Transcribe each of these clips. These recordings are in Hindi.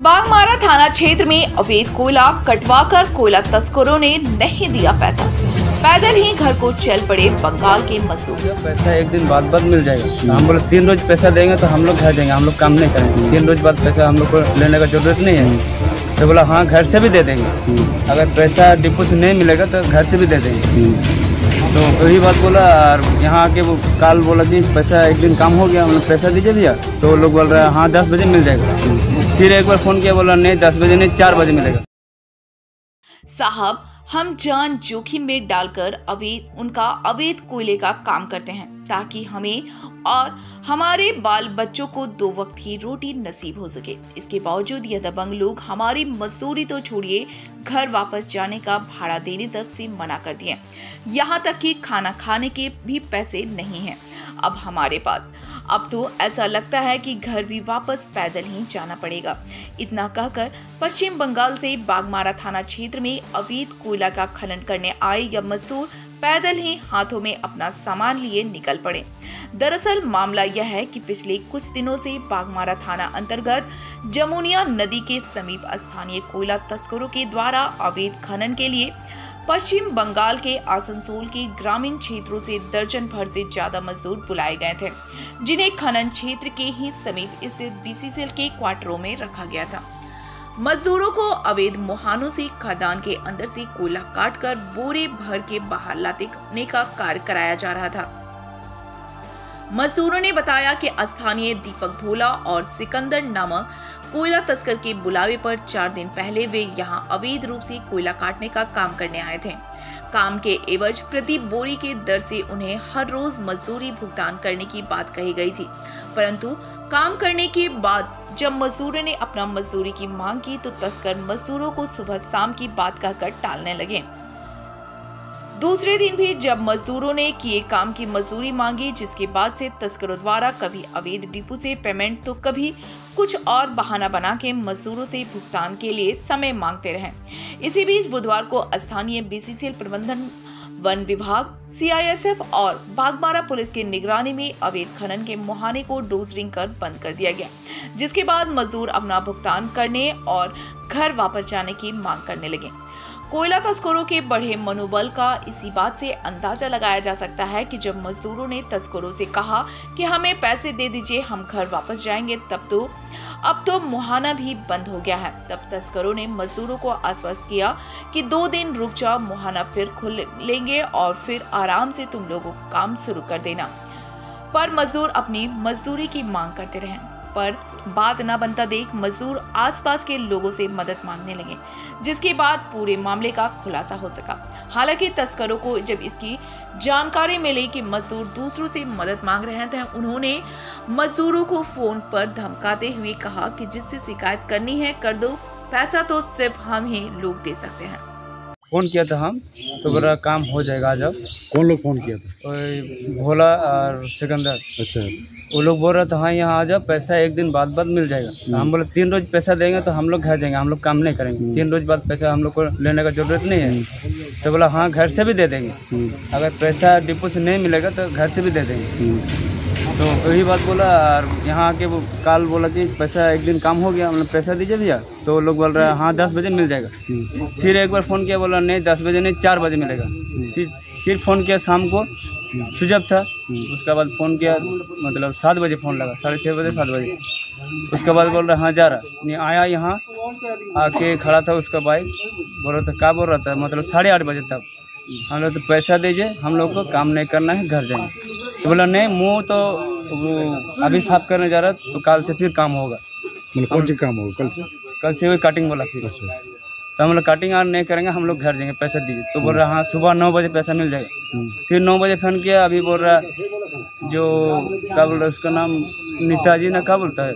बागमारा थाना क्षेत्र में अवैध कोयला कटवाकर कोयला तस्करों ने नहीं दिया पैसा। पैदल ही घर को चल पड़े बंगाल के मजदूर। पैसा एक दिन बाद बाद मिल जाएगा। तो हम बोले, तीन रोज पैसा देंगे तो हम लोग घर देंगे, हम लोग काम नहीं करेंगे। तीन रोज बाद पैसा हम लोग को लेने का ज़रूरत नहीं है। तो बोला हाँ घर से भी दे देंगे। अगर पैसा डिपो से नहीं मिलेगा तो घर से भी दे देंगे। तो वही बात बोला, और यहाँ आके वो काल बोला कि पैसा एक दिन काम हो गया मतलब पैसा दीजिए भैया। तो लोग बोल रहे हैं हाँ दस बजे मिल जाएगा। फिर एक बार फ़ोन किया, बोला, नहीं, दस बजे नहीं, चार बजे मिलेगा। साहब, हम जान जोखिम में डालकर अवैध, उनका अवैध कोयले का काम करते हैं। ताकि हमें और हमारे बाल बच्चों को दो वक्त की रोटी नसीब हो सके। इसके बावजूद यह दबंग लोग हमारी मजदूरी तो छोड़िए, घर वापस जाने का भाड़ा देने तक से मना कर दिए। यहाँ तक कि खाना खाने के भी पैसे नहीं हैं। अब हमारे पास। अब तो ऐसा लगता है कि घर भी वापस पैदल ही जाना पड़ेगा। इतना कहकर पश्चिम बंगाल से बागमारा थाना क्षेत्र में अवैध कोयला का खनन करने आए यह मजदूर पैदल ही हाथों में अपना सामान लिए निकल पड़े। दरअसल मामला यह है कि पिछले कुछ दिनों से बागमारा थाना अंतर्गत जमुनिया नदी के समीप स्थानीय कोयला तस्करों के द्वारा अवैध खनन के लिए पश्चिम बंगाल के आसनसोल के ग्रामीण क्षेत्रों से दर्जन भर से ज़्यादा मजदूर बुलाए गए थे, जिन्हें खनन क्षेत्र के ही समीप स्थित बीसीसीएल के क्वार्टरों में रखा गया था। मजदूरों को अवैध मुहानों से खदान के अंदर से कोयला काटकर बोरे भर के बाहर लाने का कार्य कराया जा रहा था। मजदूरों ने बताया कि स्थानीय दीपक भोला और सिकंदर नामक कोयला तस्कर के बुलावे पर चार दिन पहले वे यहाँ अवैध रूप से कोयला काटने का काम करने आए थे। काम के एवज प्रति बोरी के दर से उन्हें हर रोज मजदूरी भुगतान करने की बात कही गई थी, परंतु काम करने के बाद जब मजदूरों ने अपना मजदूरी की मांग की तो तस्कर मजदूरों को सुबह शाम की बात कहकर टालने लगे। दूसरे दिन भी जब मजदूरों ने किए काम की मजदूरी मांगी, जिसके बाद से तस्करों द्वारा कभी अवैध डिपो से पेमेंट तो कभी कुछ और बहाना बना के मजदूरों से भुगतान के लिए समय मांगते रहे। इसी बीच बुधवार को स्थानीय बीसीसीएल प्रबंधन वन विभाग सीआईएसएफ और बागमारा पुलिस की निगरानी में अवैध खनन के मुहाने को डोजरिंग कर बंद कर दिया गया, जिसके बाद मजदूर अपना भुगतान करने और घर वापस जाने की मांग करने लगे। कोयला तस्करों के बढ़े मनोबल का इसी बात से अंदाज़ा लगाया जा सकता है कि जब मजदूरों ने तस्करों से कहा कि हमें पैसे दे दीजिए, हम घर वापस जाएँगे, तब तो अब तो मुहाना भी बंद हो गया है। तब तस्करों ने मजदूरों को आश्वस्त किया कि दो दिन रुक जाओ, मुहाना फिर खुल लेंगे और फिर आराम से तुम लोगों काम शुरू कर देना। पर मजदूर अपनी मजदूरी की मांग करते रहे, पर बात न बनता देख मजदूर आसपास के लोगों से मदद मांगने लगे, जिसके बाद पूरे मामले का खुलासा हो सका। हालाँकि तस्करों को जब इसकी जानकारी मिली कि मजदूर दूसरों से मदद मांग रहे थे उन्होंने मजदूरों को फ़ोन पर धमकाते हुए कहा कि जिससे शिकायत करनी है, कर दो। पैसा तो सिर्फ़ हम ही लोग दे सकते हैं। फ़ोन किया था हम तो बोला काम हो जाएगा जब कौन लोग फ़ोन किया था? भोला और सिकंदर। अच्छा। वो लोग बोल रहे थे हाँ यहाँ आ जाओ पैसा एक दिन बाद बाद मिल जाएगा। तो हम बोले तीन रोज पैसा देंगे तो हम लोग घर जाएँगे हम लोग काम नहीं करेंगे। तीन रोज बाद पैसा हम लोग को लेने का ज़रूरत नहीं है। तो बोला हाँ घर से भी दे देंगे। हम्म, अगर पैसा डिपो से नहीं मिलेगा तो घर से भी दे देंगे। हम्म, तो वही बात बोला और यहाँ आके वो काल बोला कि पैसा एक दिन काम हो गया मतलब पैसा दीजिए भैया। तो लोग बोल रहे हैं हाँ दस बजे मिल जाएगा। फिर एक बार फ़ोन किया, बोला, नहीं, दस बजे नहीं, चार बजे मिलेगा। फिर फिर फ़ोन किया शाम को ऑफ़ था। उसके बाद फ़ोन किया मतलब सात बजे फ़ोन लगा, साढ़े छः बजे, सात बजे। उसके बाद बोल रहा हाँ जा रहा। नहीं, आया यहाँ, आके खड़ा था उसका बाइक बोल रहा था क्या बोल रहा था? मतलब साढ़े आठ बजे तक। हम लोग तो पैसा दीजिए, हम लोग को काम नहीं करना है, घर जाएँगे। तो बोला नहीं मुँह तो वो अभी साफ़ करने जा रहा तो कल से फिर काम होगा। मतलब कौन सी काम होगा? कल से? कल से वही कटिंग बोला फिर। अच्छा। तो हम लोग कटिंग और नहीं करेंगे हम लोग घर जाएँगे पैसा दीजिए। तो बोल रहा हाँ सुबह नौ बजे पैसा मिल जाएगा। हम्म, फिर नौ बजे फ़ोन किया अभी बोल रहा जो क्या बोल रहा उसका नाम नेताजी ना क्या बोलता है?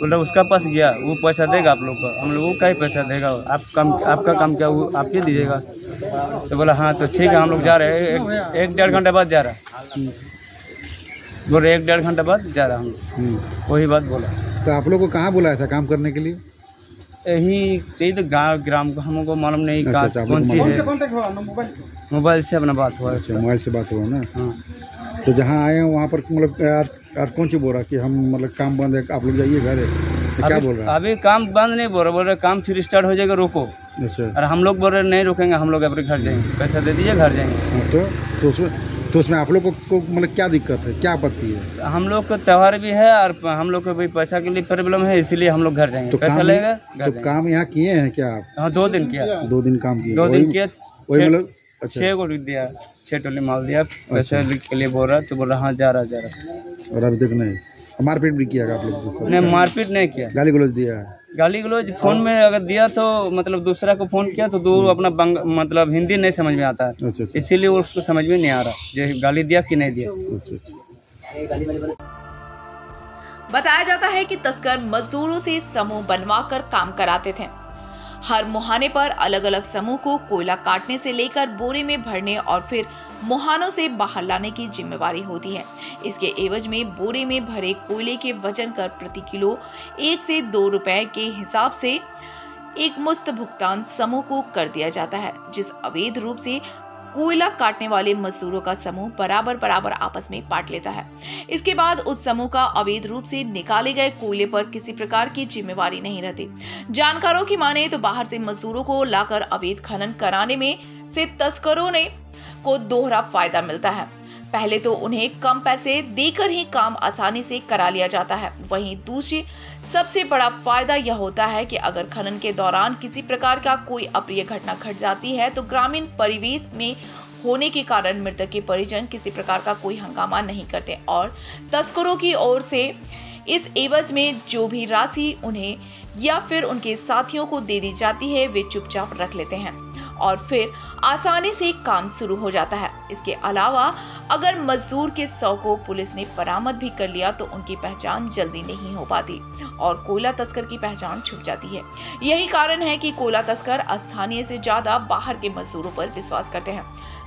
बोल रहा उसका पास गया वो पैसा देगा आप लोग का। हम लोग वो का ही पैसा देगा? आप काम आपका काम क्या वो आप ही दीजिएगा। तो बोला हाँ तो ठीक है हम लोग जा रहे हैं एक, एक डेढ़ घंटे बाद जा रहा है। बोल रहे एक डेढ़ घंटा बाद जा रहा हूँ। हम्म। वही बात बोला। तो आप लोग को कहाँ बुलाया था काम करने के लिए? यही यही तो गाँव ग्राम को हमको मालूम नहीं अच्छा, कहाँ अच्छा, कौन लोग सी को है। मोबाइल से? अपना बात हुआ। अच्छा मोबाइल से बात हुआ ना? हाँ। तो जहाँ आए हैं वहाँ पर मतलब कौन सी बोला कि हम मतलब काम बंद है आप लोग जाइए घर। है तो क्या अभी- बोल रहा है? अभी काम बंद नहीं बोल रहे बोल रहे काम फिर स्टार्ट हो जाएगा रोको। अच्छा। और हम लोग बोल रहे नहीं रोकेंगे हम लोग अपने घर जाएँगे। पैसा दे दीजिए घर जाएँगे। हाँ, तो तो उसमें तो उसमें आप लोग को, को मतलब क्या दिक्कत है? क्या आपत्ति है? हम लोग को त्यौहार भी है और हम लोग को भी पैसा के लिए प्रॉब्लम है इसीलिए हम लोग घर जाएँगे। तो पैसा घर तो काम यहाँ किए हैं क्या आप? हाँ दो दिन किया। दो दिन काम किए। दो दिन किया वही छः- मतलब अच्छा। छः को दिया छः टोली माल दिया पैसा के लिए बोल रहा तो बोल रहा हाँ जा रहा जा रहा। और अभी तक नहीं? मारपीट भी किया आप लोग नहीं मारपीट नहीं किया। गाली गलोज दिया? है गाली गलोज फ़ोन में अगर दिया तो मतलब दूसरा को फ़ोन किया तो दो अपना बंग मतलब हिंदी नहीं समझ में आता है। अच्छा अच्छा। इसीलिए उसको समझ में नहीं आ रहा जो गाली दिया कि नहीं दिया। अच्छा बताया जाता है कि तस्कर मजदूरों से समूह बनवा कर काम कराते थे। हर मुहाने पर अलग अलग समूह को कोयला काटने से लेकर बोरे में भरने और फिर मुहानों से बाहर लाने की जिम्मेवारी होती है। इसके एवज में बोरे में भरे कोयले के वज़न कर प्रति किलो एक से दो रुपए के हिसाब से एक मुस्त भुगतान समूह को कर दिया जाता है, जिस अवैध रूप से कोयला काटने वाले मजदूरों का समूह बराबर बराबर आपस में बांट लेता है। इसके बाद उस समूह का अवैध रूप से निकाले गए कोयले पर किसी प्रकार की जिम्मेवारी नहीं रहती। जानकारों की माने तो बाहर से मजदूरों को लाकर अवैध खनन कराने में से तस्करों ने को दोहरा फ़ायदा मिलता है। पहले तो उन्हें कम पैसे देकर ही काम आसानी से करा लिया जाता है। वहीं दूसरी, सबसे बड़ा फ़ायदा यह होता है कि अगर खनन के दौरान किसी प्रकार का कोई अप्रिय घटना घट जाती है तो ग्रामीण परिवेश में होने के कारण मृतक के परिजन किसी प्रकार का कोई हंगामा नहीं करते और तस्करों की ओर से इस एवज में जो भी राशि उन्हें या फिर उनके साथियों को दे दी जाती है, वे चुपचाप रख लेते हैं और फिर आसानी से काम शुरू हो जाता है। इसके अलावा अगर मजदूर के सौ को पुलिस ने बरामद भी कर लिया तो उनकी पहचान जल्दी नहीं हो पाती और कोयला तस्कर की पहचान छुप जाती है। यही कारण है कि कोयला तस्कर स्थानीय से ज़्यादा बाहर के मजदूरों पर विश्वास करते हैं।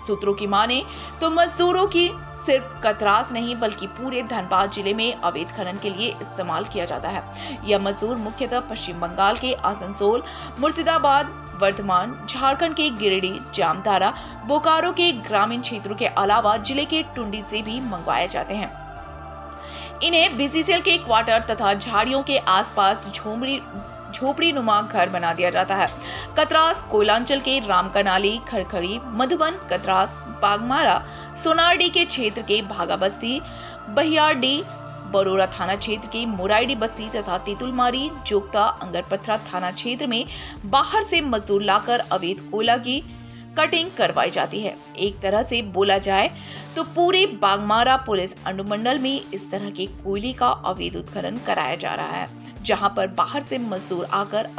सूत्रों की माने तो मजदूरों की सिर्फ़ कतरास नहीं, बल्कि पूरे धनबाद ज़िले में अवैध खनन के लिए इस्तेमाल किया जाता है। यह मजदूर मुख्यतः पश्चिम बंगाल के आसनसोल, मुर्शिदाबाद वर्धमान, झारखंड के गिरिडीह जामतारा बोकारो के ग्रामीण क्षेत्रों के अलावा ज़िले के टुंडी से भी मंगवाए जाते हैं। इन्हें बीसीसीएल के क्वार्टर तथा झाड़ियों के आसपास झोमड़ी झोपड़ी नुमा घर बना दिया जाता है। कतरास, कोयलांचल के रामकनाली खड़खड़ी मधुबन, कतरास, बागमारा, सोनारडी के क्षेत्र के भागा बस्ती बहियारडी बरोड़ा थाना क्षेत्र के मोराइडी बस्ती तथा तेतुलमारी जोगता अंगरपथरा थाना क्षेत्र में बाहर से मजदूर लाकर अवैध कोयला की कटिंग करवाई जाती है। एक तरह से बोला जाए तो पूरे बागमारा पुलिस अनुमंडल में इस तरह के कोयले का अवैध उत्खनन कराया जा रहा है, जहाँ पर बाहर से मजदूर आकर